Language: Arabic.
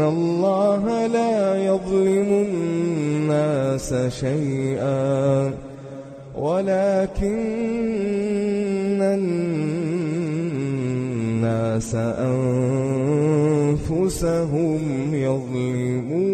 إن الله لا يظلم الناس شيئا ولكن الناس أنفسهم يظلمون